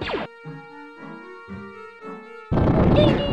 ディディ